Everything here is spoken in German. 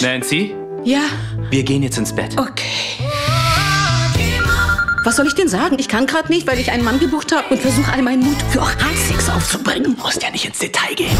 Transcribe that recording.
Nancy, Ja, wir gehen jetzt ins Bett. okay. Was soll ich denn sagen? Ich kann gerade nicht, weil ich einen Mann gebucht habe und versuche all meinen Mut für Oralsex aufzubringen. Du musst ja nicht ins Detail gehen.